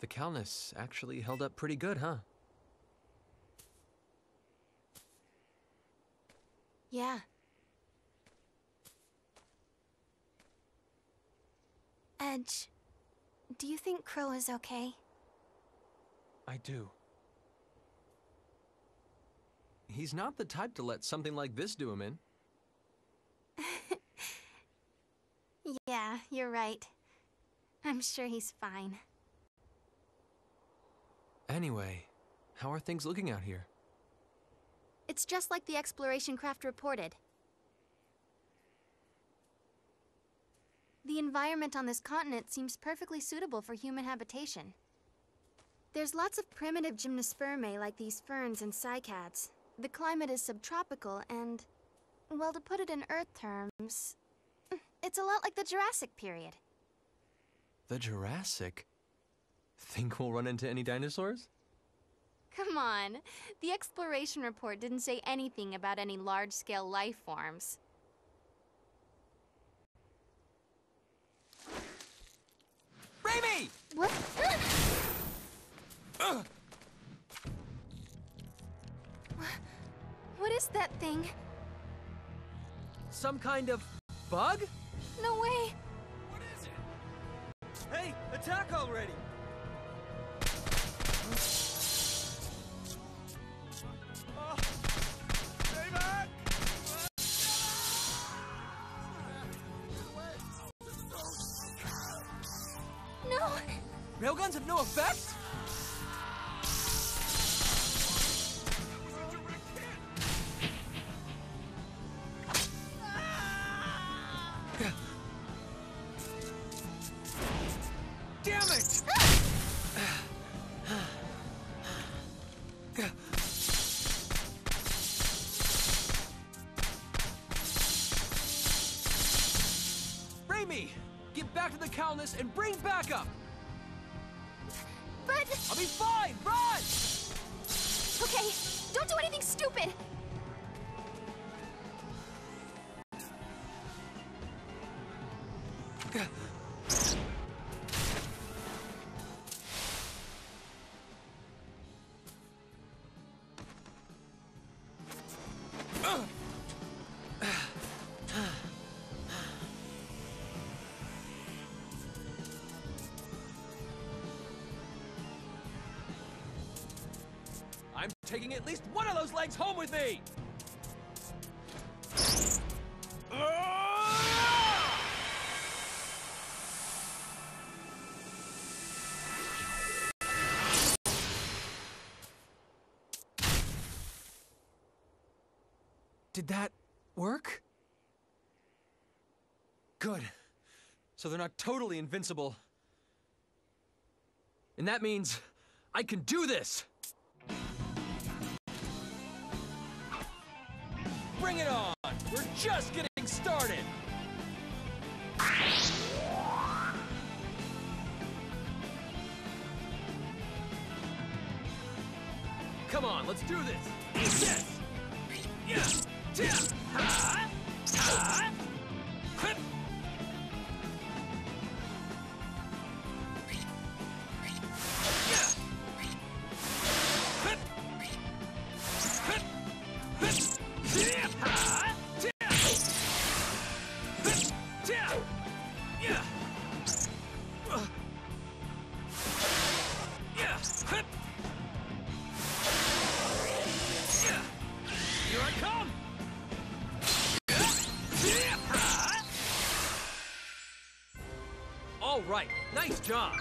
The Calnus actually held up pretty good, huh? Yeah. Edge, do you think Crowe is okay? I do. He's not the type to let something like this do him in. Yeah, you're right. I'm sure he's fine. Anyway, how are things looking out here? It's just like the exploration craft reported. The environment on this continent seems perfectly suitable for human habitation. There's lots of primitive gymnospermae like these ferns and cycads. The climate is subtropical and, well, to put it in Earth terms, it's a lot like the Jurassic period. The Jurassic? Think we'll run into any dinosaurs? Come on. The exploration report didn't say anything about any large-scale life forms. Reimi! What? What is that thing? Some kind of bug? No way! What is it? Hey, attack already! Stay back! No! Railguns have no effect? To and bring backup! But... I'll be fine! Run! Okay, don't do anything stupid! Taking at least one of those legs home with me! Did that work? Good. So they're not totally invincible. And that means I can do this! Bring it on! We're just getting started! Come on, let's do this! Eat right, nice job.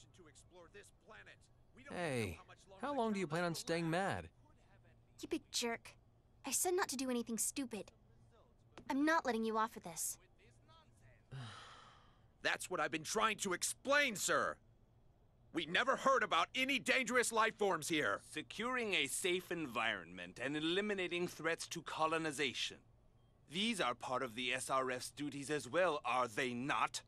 Permission to explore this planet. We don't Hey, know how, much longer how long do you plan on staying mad? You big jerk. I said not to do anything stupid. I'm not letting you off of this. That's what I've been trying to explain, sir. We never heard about any dangerous life forms here. Securing a safe environment and eliminating threats to colonization. These are part of the SRF's duties as well, are they not?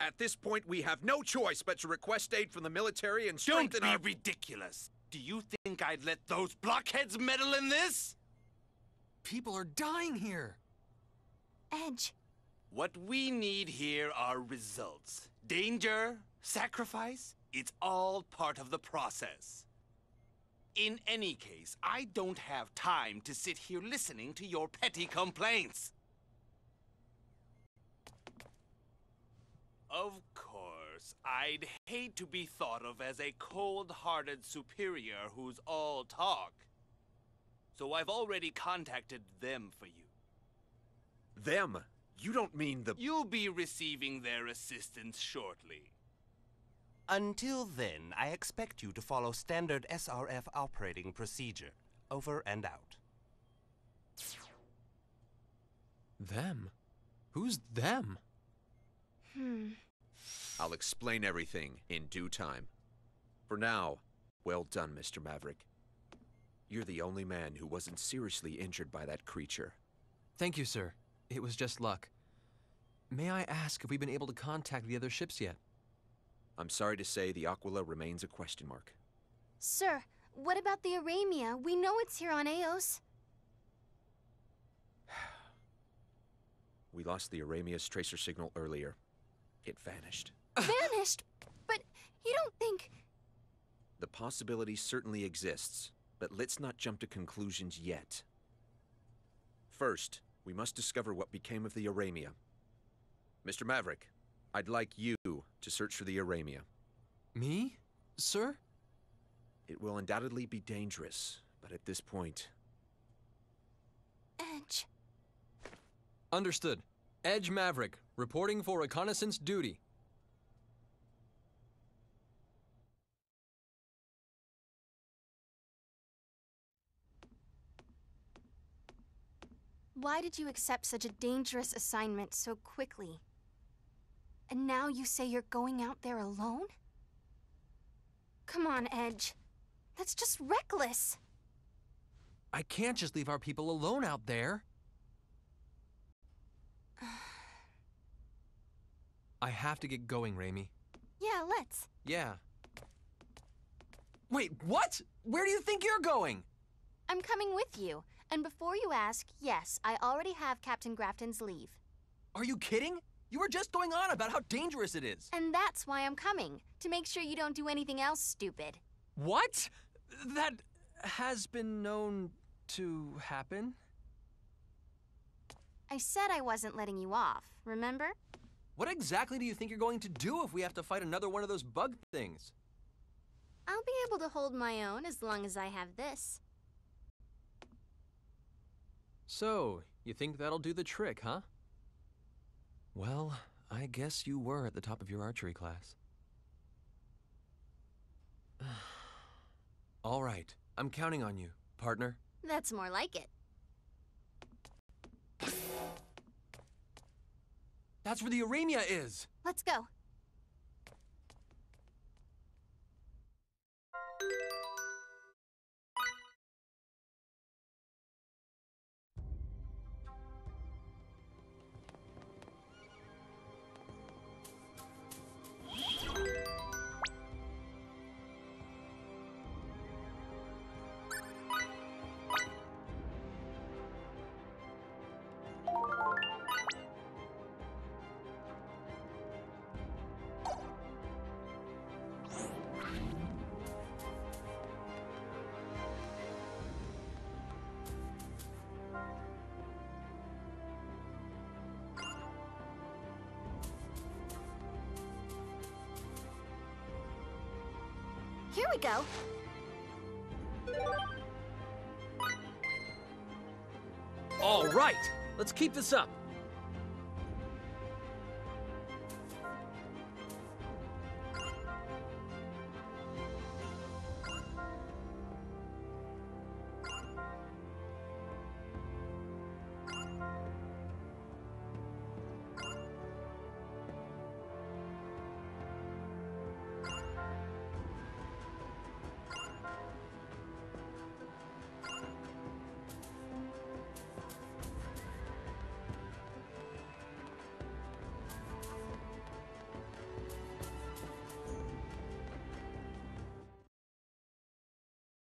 At this point, we have no choice but to request aid from the military and strengthen Don't strengthen be our... ridiculous. Do you think I'd let those blockheads meddle in this? People are dying here. Edge, What we need here are results. Danger, sacrifice, it's all part of the process. In any case, I don't have time to sit here listening to your petty complaints. Of course, I'd hate to be thought of as a cold-hearted superior who's all talk. So I've already contacted them for you. Them? You don't mean the... You'll be receiving their assistance shortly. Until then, I expect you to follow standard SRF operating procedure. Over and out. Them? Who's them? Hmm. I'll explain everything in due time. For now, well done, Mr. Maverick. You're the only man who wasn't seriously injured by that creature. Thank you, sir. It was just luck. May I ask if we've been able to contact the other ships yet? I'm sorry to say the Aquila remains a question mark. Sir, what about the Aramia? We know it's here on Aeos. We lost the Aramia's tracer signal earlier. It vanished. Vanished? But you don't think. The possibility certainly exists, but let's not jump to conclusions yet. First, we must discover what became of the Aramia. Mr. Maverick, I'd like you to search for the Aramia. Me? Sir? It will undoubtedly be dangerous, but at this point, Edge. Understood. Edge Maverick, reporting for reconnaissance duty. Why did you accept such a dangerous assignment so quickly? And now you say you're going out there alone? Come on, Edge. That's just reckless. I can't just leave our people alone out there. I have to get going, Reimi. Yeah, let's. Yeah. Wait, what? Where do you think you're going? I'm coming with you. And before you ask, yes, I already have Captain Grafton's leave. Are you kidding? You were just going on about how dangerous it is. And that's why I'm coming, to make sure you don't do anything else stupid. What? That has been known to happen? I said I wasn't letting you off, remember? What exactly do you think you're going to do if we have to fight another one of those bug things? I'll be able to hold my own as long as I have this. So, you think that'll do the trick, huh? Well, I guess you were at the top of your archery class. All right, I'm counting on you, partner. That's more like it. That's where the Aramia is! Let's go. Here we go. All right, let's keep this up.